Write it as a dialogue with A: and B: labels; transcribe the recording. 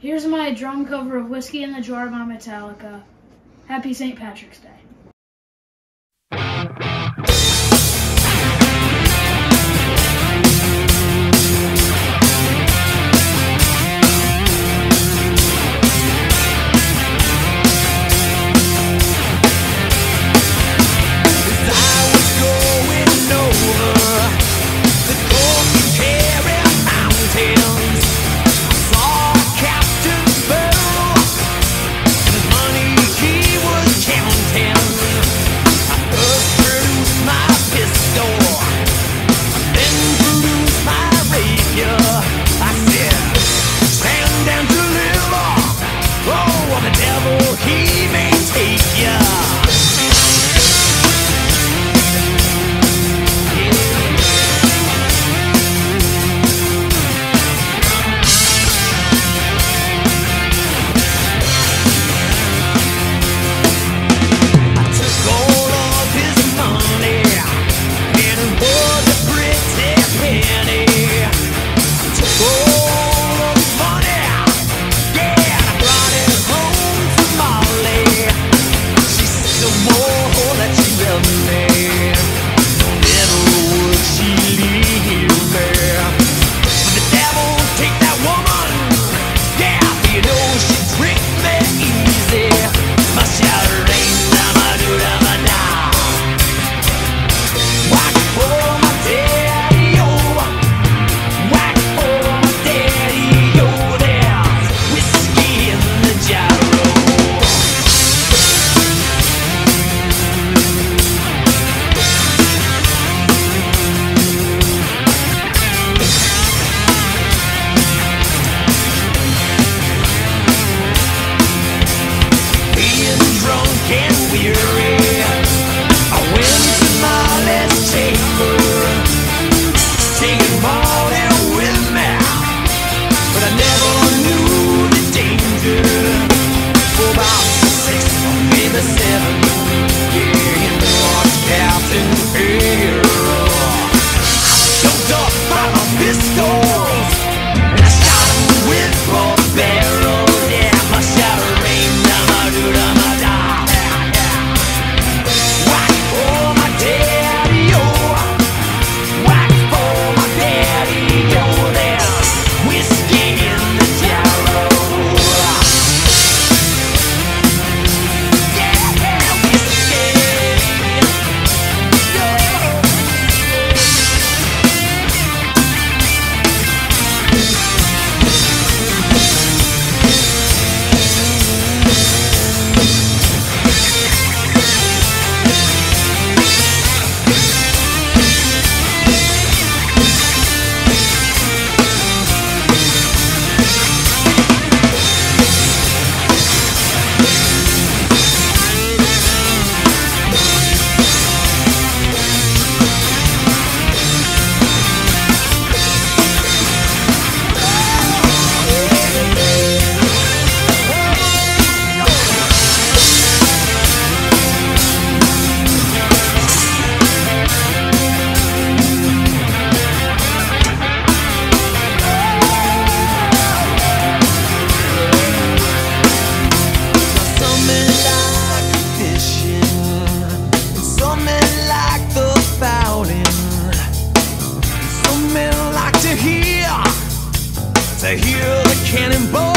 A: Here's my drum cover of Whiskey in the Jar by Metallica. Happy St. Patrick's Day.
B: To hear the cannonball